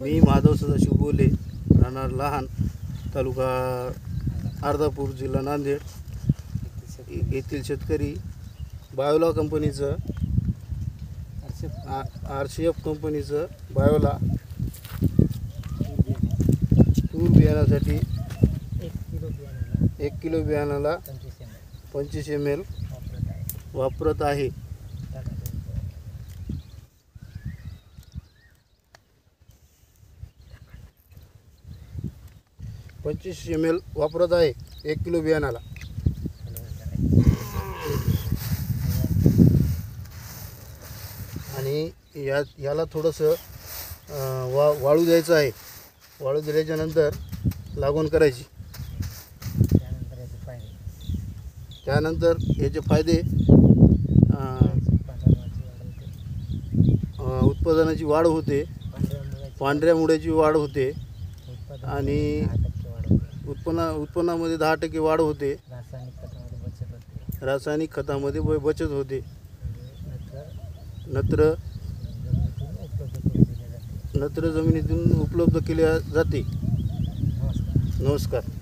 मी माधव सदाशिव बोले राहणार लहान तालुका अर्धापूर जिल्हा नांदेड. येथील शेतकरी बायोला कंपनीचं आर सी एफ कंपनीचं बायोला तूर बियाण्यासाठी एक किलो बियाण्याला बियाणाला पंचवीस एम एल वापरत आहे वापरत आहे टाकायचं पंचवीस एम एल वापरत आहे. एक किलो बियाणाला. आणि या याला थोडंसं वा वाळू द्यायचं आहे. वाळू दिल्याच्यानंतर लागवण करायची. त्यानंतर याचे फायदे उत्पादनाची वाढ होते. पांढऱ्या मुळ्याची वाढ होते. आणि- दहा टक्के वाढ होते उत्पन्न उत्पन्नामध्ये दहा टक्के वाढ होते. रासायनिक खतामध्ये बचत होते. रासायनिक खतामध्ये ब- बचत होते. नत्र नत्र जमिनीतून उपलब्ध करून दिले जाते. नत्र जमिनीतून उपलब्ध केल्या जाते. नमस्कार. नमस्कार.